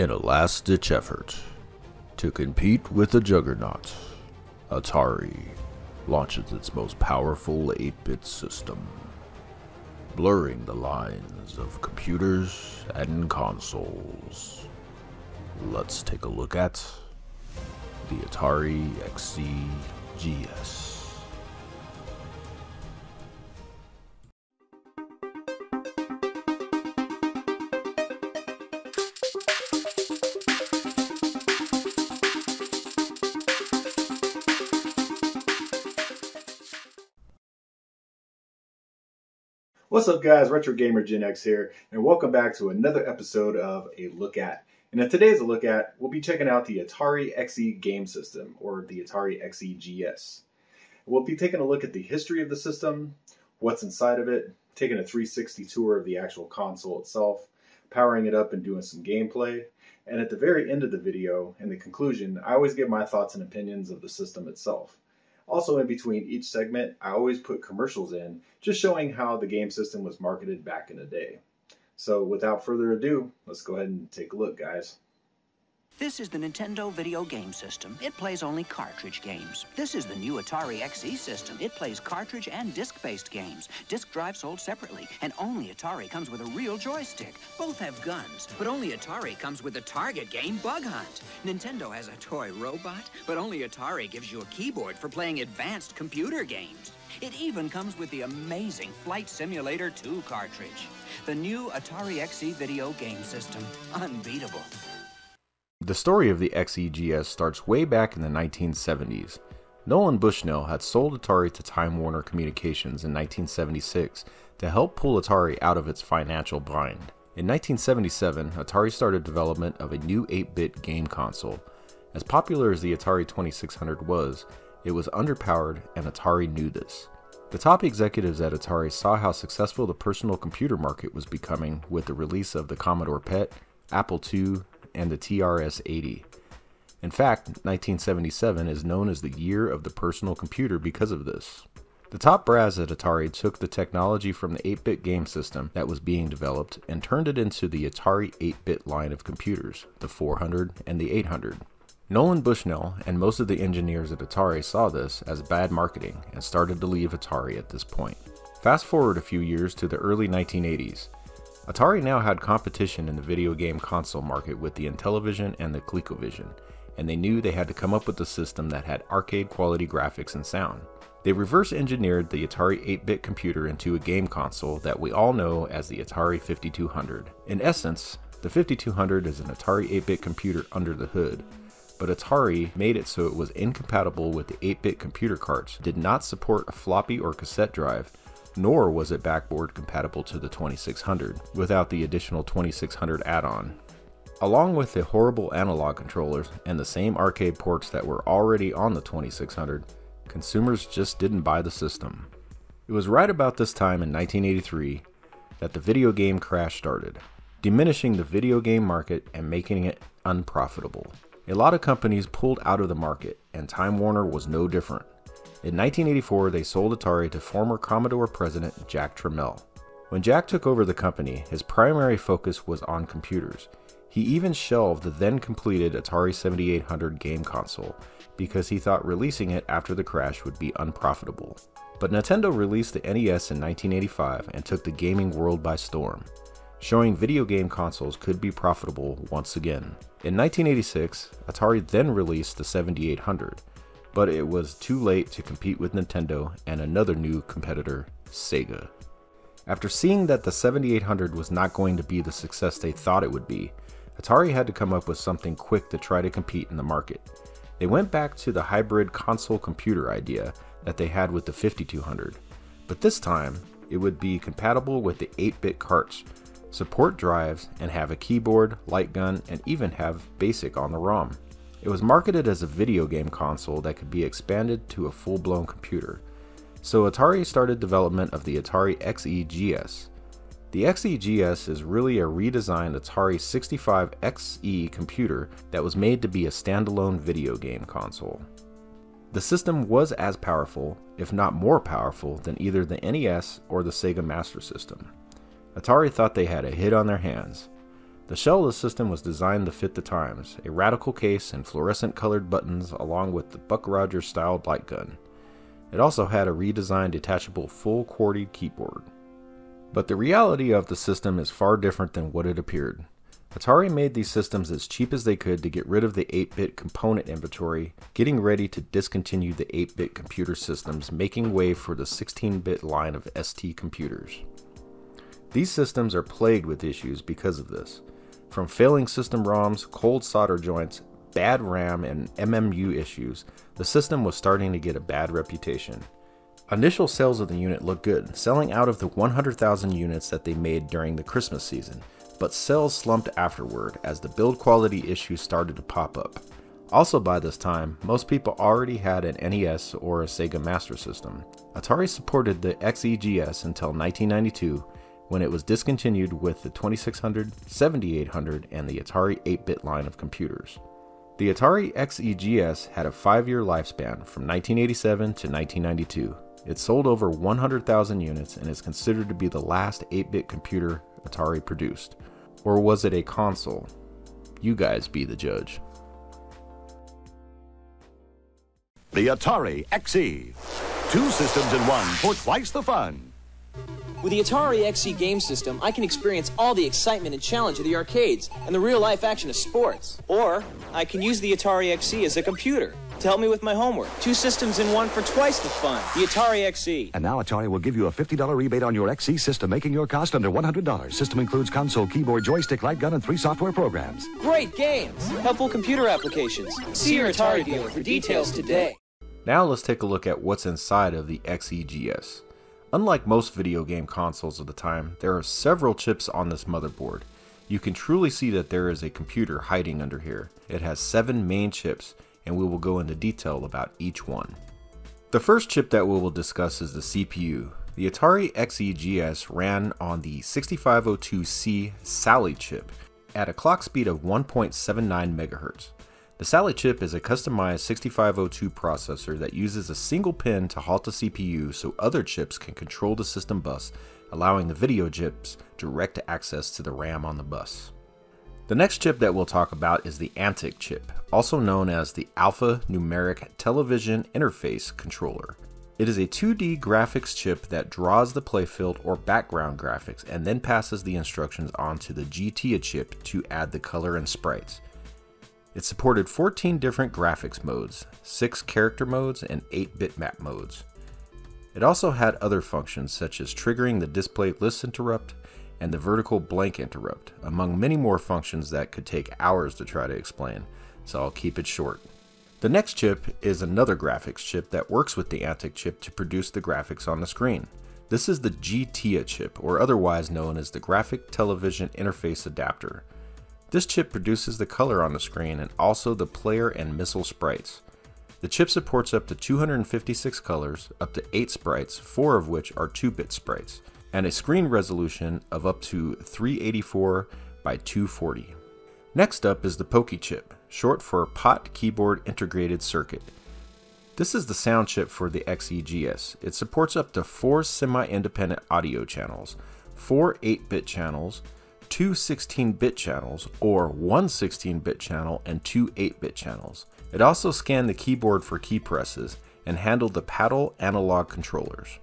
In a last ditch effort to compete with the juggernaut, Atari launches its most powerful 8 bit system, blurring the lines of computers and consoles. Let's take a look at the Atari XE GS. Up, guys? Retro Gamer Gen X here, and welcome back to another episode of A Look At. And in today's A Look At, we'll be checking out the Atari XE game system, or the Atari XE GS. We'll be taking a look at the history of the system, what's inside of it, taking a 360 tour of the actual console itself, powering it up and doing some gameplay. And at the very end of the video, in the conclusion, I always give my thoughts and opinions of the system itself. Also, in between each segment, I always put commercials in, just showing how the game system was marketed back in the day. So, without further ado, let's go ahead and take a look, guys. This is the Nintendo video game system. It plays only cartridge games. This is the new Atari XE system. It plays cartridge and disc-based games. Disc drive sold separately, and only Atari comes with a real joystick. Both have guns, but only Atari comes with the target game Bug Hunt. Nintendo has a toy robot, but only Atari gives you a keyboard for playing advanced computer games. It even comes with the amazing Flight Simulator 2 cartridge. The new Atari XE video game system. Unbeatable. The story of the XEGS starts way back in the 1970s. Nolan Bushnell had sold Atari to Time Warner Communications in 1976 to help pull Atari out of its financial bind. In 1977, Atari started development of a new 8 bit game console. As popular as the Atari 2600 was, it was underpowered, and Atari knew this. The top executives at Atari saw how successful the personal computer market was becoming with the release of the Commodore PET, Apple II, and the TRS 80. In fact, 1977 is known as the year of the personal computer because of this. The top brass at Atari took the technology from the 8 bit game system that was being developed and turned it into the Atari 8 bit line of computers, the 400 and the 800. Nolan Bushnell and most of the engineers at Atari saw this as bad marketing and started to leave Atari at this point. Fast forward a few years to the early 1980s. Atari now had competition in the video game console market with the Intellivision and the ColecoVision, and they knew they had to come up with a system that had arcade quality graphics and sound. They reverse engineered the Atari 8 bit computer into a game console that we all know as the Atari 5200. In essence, the 5200 is an Atari 8 bit computer under the hood, but Atari made it so it was incompatible with the 8 bit computer carts, did not support a floppy or cassette drive, nor was it backward compatible to the 2600 without the additional 2600 add-on. Along with the horrible analog controllers and the same arcade ports that were already on the 2600, consumers just didn't buy the system. It was right about this time in 1983 that the video game crash started, diminishing the video game market and making it unprofitable. A lot of companies pulled out of the market, and Time Warner was no different. In 1984, they sold Atari to former Commodore president Jack Tramiel. When Jack took over the company, his primary focus was on computers. He even shelved the then completed Atari 7800 game console because he thought releasing it after the crash would be unprofitable. But Nintendo released the NES in 1985 and took the gaming world by storm, showing video game consoles could be profitable once again. In 1986, Atari then released the 7800, but it was too late to compete with Nintendo and another new competitor, Sega. After seeing that the 7800 was not going to be the success they thought it would be, Atari had to come up with something quick to try to compete in the market. They went back to the hybrid console computer idea that they had with the 5200, but this time it would be compatible with the 8 bit carts, support drives, and have a keyboard, light gun, and even have BASIC on the ROM. It was marketed as a video game console that could be expanded to a full blown computer. So Atari started development of the Atari XE-GS. The XE-GS is really a redesigned Atari 65 XE computer that was made to be a standalone video game console. The system was as powerful, if not more powerful, than either the NES or the Sega Master System. Atari thought they had a hit on their hands. The shell of the system was designed to fit the times a radical case and fluorescent colored buttons, along with the Buck Rogers styled light gun. It also had a redesigned detachable full QWERTY keyboard. But the reality of the system is far different than what it appeared. Atari made these systems as cheap as they could to get rid of the 8 bit component inventory, getting ready to discontinue the 8 bit computer systems, making way for the 16 bit line of ST computers. These systems are plagued with issues because of this. From failing system ROMs, cold solder joints, bad RAM, and MMU issues, the system was starting to get a bad reputation. Initial sales of the unit looked good, selling out of the 100,000 units that they made during the Christmas season, but sales slumped afterward as the build quality issues started to pop up. Also, by this time, most people already had an NES or a Sega Master System. Atari supported the XEGS until 1992 when it was discontinued with the 2600, 7800, and the Atari 8 bit line of computers. The Atari XEGS had a five year lifespan from 1987 to 1992. It sold over 100,000 units and is considered to be the last 8 bit computer Atari produced. Or was it a console? You guys be the judge. The Atari XE. Two systems in one for twice the fun. With the Atari XE game system, I can experience all the excitement and challenge of the arcades and the real life action of sports. Or I can use the Atari XE as a computer to help me with my homework. Two systems in one for twice the fun. The Atari XE. And now Atari will give you a $50 rebate on your XE system, making your cost under $100. System includes console, keyboard, joystick, light gun, and three software programs. Great games! Helpful computer applications. See your Atari dealer for details today. Now let's take a look at what's inside of the XEGS. Unlike most video game consoles of the time, there are several chips on this motherboard. You can truly see that there is a computer hiding under here. It has seven main chips, and we will go into detail about each one. The first chip that we will discuss is the CPU. The Atari XEGS ran on the 6502C Sally chip at a clock speed of 1.79 MHz. The Sally chip is a customized 6502 processor that uses a single pin to halt the CPU so other chips can control the system bus, allowing the video chips direct access to the RAM on the bus. The next chip that we'll talk about is the ANTIC chip, also known as the Alpha Numeric Television Interface Controller. It is a 2D graphics chip that draws the playfield or background graphics and then passes the instructions onto the GTIA chip to add the color and sprites. It supported 14 different graphics modes, 6 character modes, and 8 bitmap modes. It also had other functions such as triggering the display list interrupt and the vertical blank interrupt, among many more functions that could take hours to try to explain, so I'll keep it short. The next chip is another graphics chip that works with the Antic chip to produce the graphics on the screen. This is the GTIA chip, or otherwise known as the Graphic Television Interface Adapter. This chip produces the color on the screen and also the player and missile sprites. The chip supports up to 256 colors, up to 8 sprites, 4 of which are 2 bit sprites, and a screen resolution of up to 384 by 240. Next up is the POKEY chip, short for Pot Keyboard Integrated Circuit. This is the sound chip for the XEGS. It supports up to 4 semi independent audio channels, 4 8 bit channels, two 16 bit channels, or one 16 bit channel and two 8 bit channels. It also scanned the keyboard for key presses and handled the paddle analog controllers.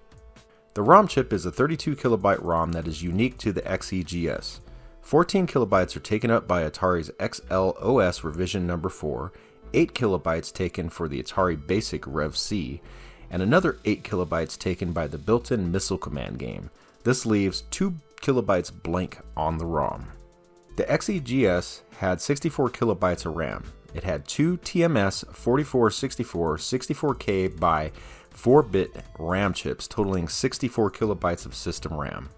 The ROM chip is a 32 kilobyte ROM that is unique to the XEGS. 14 kilobytes are taken up by Atari's XL OS revision number 4, 8 kilobytes taken for the Atari Basic Rev C, and another 8 kilobytes taken by the built in Missile Command game. This leaves 2 kilobytes blank on the ROM. The XEGS had 64 kilobytes of RAM. It had two TMS 4464 64K by 4 bit RAM chips totaling 64 kilobytes of system RAM.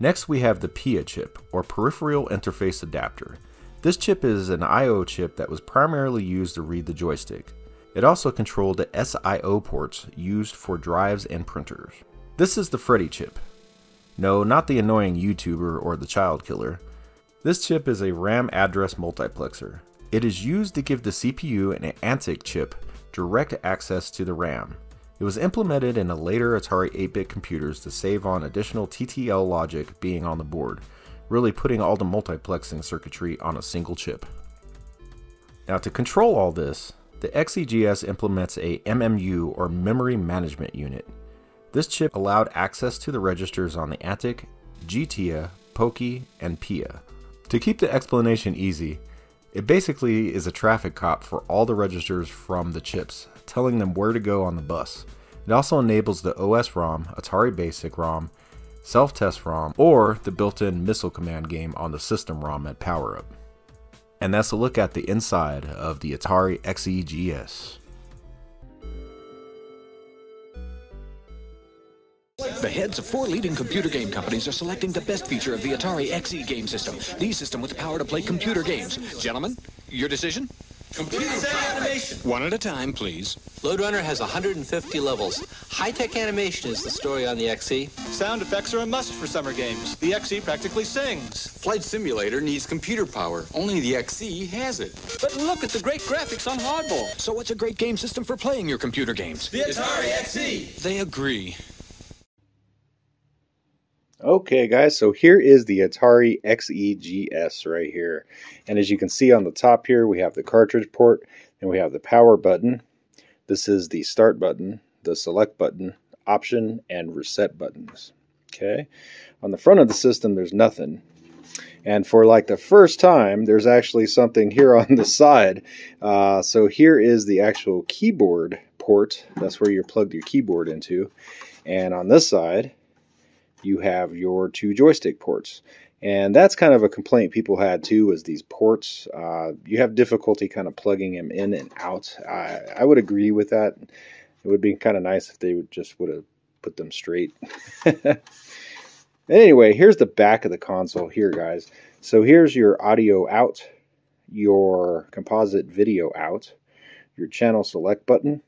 Next, we have the PIA chip, or Peripheral Interface Adapter. This chip is an I.O. chip that was primarily used to read the joystick. It also controlled the SIO ports used for drives and printers. This is the Freddy chip. No, not the annoying YouTuber or the child killer. This chip is a RAM address multiplexer. It is used to give the CPU and ANTIC chip direct access to the RAM. It was implemented in later Atari 8-bit computers to save on additional TTL logic being on the board. really putting all the multiplexing circuitry on a single chip. Now to control all this, the XEGS implements a MMU or Memory Management Unit. This chip allowed access to the registers on the ANTIC, GTIA, POKEY, and PIA. To keep the explanation easy, it basically is a traffic cop for all the registers from the chips, telling them where to go on the bus. It also enables the OS ROM, Atari Basic ROM, Self Test ROM, or the built in missile command game on the system ROM at PowerUp. And that's a look at the inside of the Atari XEGS. The heads of four leading computer game companies are selecting the best feature of the Atari XE game system. The system with the power to play computer games. Gentlemen, your decision? Computer animation. One at a time, please. Lode Runner has 150 levels. High-tech animation is the story on the XE. Sound effects are a must for summer games. The XE practically sings. Flight Simulator needs computer power. Only the XE has it. But look at the great graphics on Hardball. So what's a great game system for playing your computer games? The Atari XE. They agree. Okay, guys, so here is the Atari XEGS right here. And as you can see on the top here, we have the cartridge port and we have the power button. This is the start button, the select button, option, and reset buttons. Okay, on the front of the system, there's nothing. And for like the first time, there's actually something here on the side. Uh, so here is the actual keyboard port. That's where you plug your keyboard into. And on this side, you have your two joystick ports. And that's kind of a complaint people had too, was these ports. Uh, you have difficulty kind of plugging them in and out. I, I would agree with that. It would be kind of nice if they would just would have put them straight. anyway, here's the back of the console here, guys. So here's your audio out, your composite video out, your channel select button,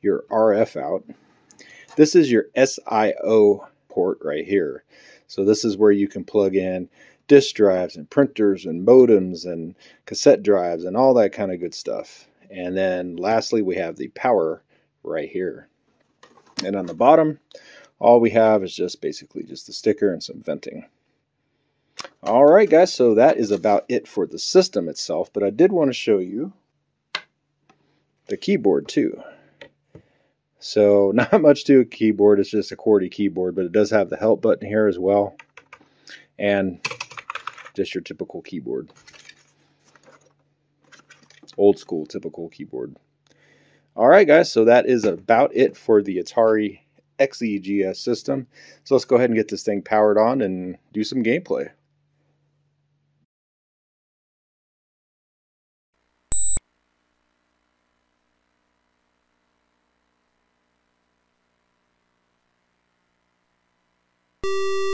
your RF out. This is your SIO port right here. So this is where you can plug in disk drives and printers and modems and cassette drives and all that kind of good stuff. And then lastly, we have the power right here. And on the bottom, all we have is just basically just the sticker and some venting. All right, guys, so that is about it for the system itself, but I did want to show you the keyboard too. So not much to a keyboard, it's just a QWERTY keyboard, but it does have the help button here as well. And just your typical keyboard. Old school typical keyboard. Alright guys, so that is about it for the Atari XEGS system. So let's go ahead and get this thing powered on and do some gameplay. Beep.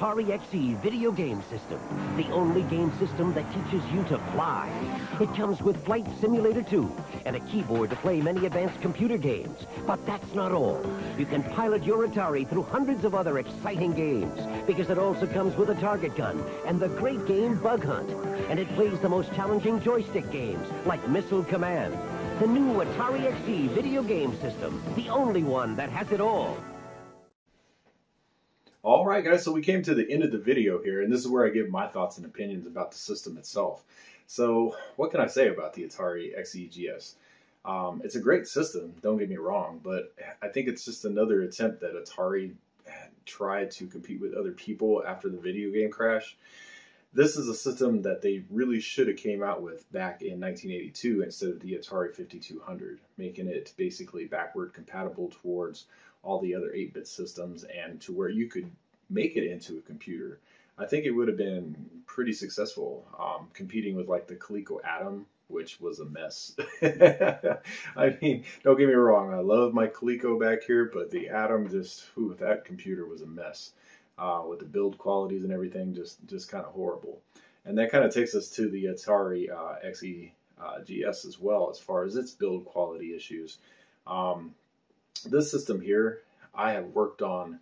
Atari XE video game system. The only game system that teaches you to fly. It comes with Flight Simulator 2 and a keyboard to play many advanced computer games. But that's not all. You can pilot your Atari through hundreds of other exciting games because it also comes with a target gun and the great game Bug Hunt. And it plays the most challenging joystick games like Missile Command. The new Atari XE video game system. The only one that has it all. All right, guys, so we came to the end of the video here, and this is where I give my thoughts and opinions about the system itself. So, what can I say about the Atari XEGS? Um, it's a great system, don't get me wrong, but I think it's just another attempt that Atari tried to compete with other people after the video game crash. This is a system that they really should have came out with back in 1982 instead of the Atari 5200, making it basically backward compatible towards all the other 8-bit systems and to where you could make it into a computer. I think it would have been pretty successful um, competing with like the Coleco Adam, which was a mess. I mean, don't get me wrong, I love my Coleco back here, but the Adam just, whew, that computer was a mess. Uh, with the build qualities and everything, just just kind of horrible. And that kind of takes us to the Atari uh, XE uh, GS as well, as far as its build quality issues. Um, this system here, I have worked on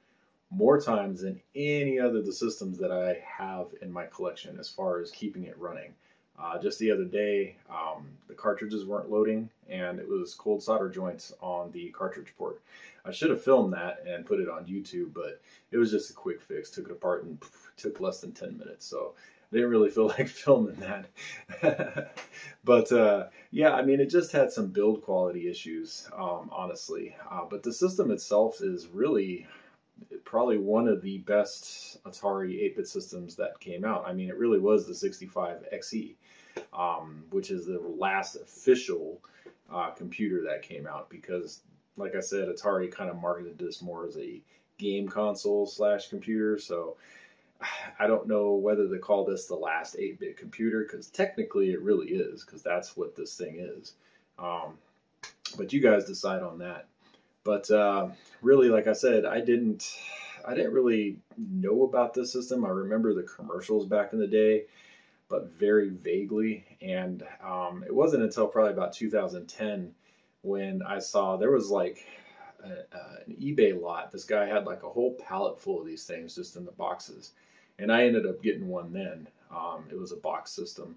more times than any other of the systems that I have in my collection as far as keeping it running. Uh, just the other day, um, the cartridges weren't loading and it was cold solder joints on the cartridge port. I should have filmed that and put it on YouTube, but it was just a quick fix. Took it apart and took less than 10 minutes. So I didn't really feel like filming that. but uh, yeah, I mean, it just had some build quality issues, um, honestly. Uh, but the system itself is really probably one of the best Atari 8 bit systems that came out. I mean, it really was the 65 XE, um, which is the last official uh, computer that came out because, like I said, Atari kind of marketed this more as a game console slash computer. So I don't know whether to call this the last 8 bit computer because technically it really is because that's what this thing is. Um, but you guys decide on that. But uh, really, like I said, I didn't, I didn't really know about this system. I remember the commercials back in the day, but very vaguely. And um, it wasn't until probably about 2010 when I saw there was like a, an eBay lot. This guy had like a whole pallet full of these things just in the boxes, and I ended up getting one then. Um, it was a box system.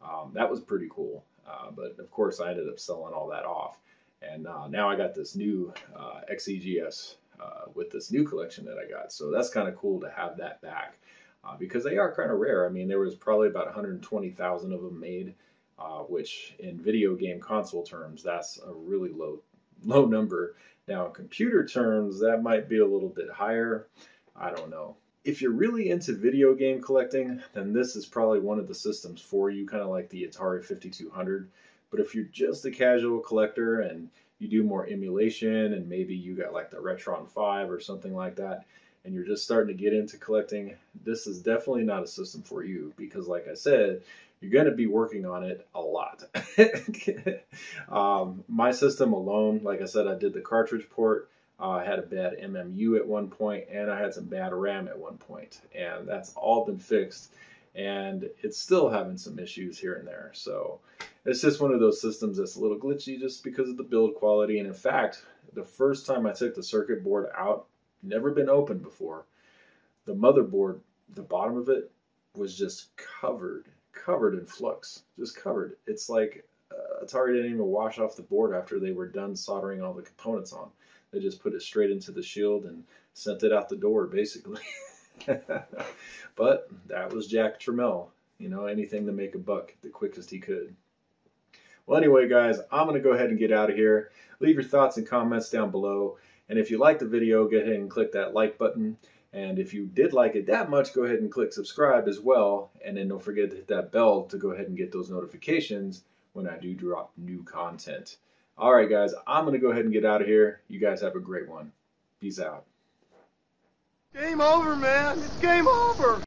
Um, that was pretty cool. Uh, but of course, I ended up selling all that off. And uh, now I got this new uh, XEGS uh, with this new collection that I got. So that's kind of cool to have that back uh, because they are kind of rare. I mean, there was probably about 120,000 of them made, uh, which in video game console terms, that's a really low, low number. Now, in computer terms, that might be a little bit higher. I don't know. If you're really into video game collecting, then this is probably one of the systems for you, kind of like the Atari 5200 but if you're just a casual collector and you do more emulation and maybe you got like the Retron 5 or something like that, and you're just starting to get into collecting, this is definitely not a system for you because, like I said, you're going to be working on it a lot. um, my system alone, like I said, I did the cartridge port. Uh, I had a bad MMU at one point, and I had some bad RAM at one point, and that's all been fixed and it's still having some issues here and there. So it's just one of those systems that's a little glitchy just because of the build quality. And in fact, the first time I took the circuit board out, never been opened before, the motherboard, the bottom of it was just covered, covered in flux, just covered. It's like uh, Atari didn't even wash off the board after they were done soldering all the components on. They just put it straight into the shield and sent it out the door, basically. but that was Jack Tramiel. You know, anything to make a buck the quickest he could. Well, anyway, guys, I'm going to go ahead and get out of here. Leave your thoughts and comments down below. And if you like the video, go ahead and click that like button. And if you did like it that much, go ahead and click subscribe as well. And then don't forget to hit that bell to go ahead and get those notifications when I do drop new content. All right, guys, I'm going to go ahead and get out of here. You guys have a great one. Peace out. Game over, man. It's game over.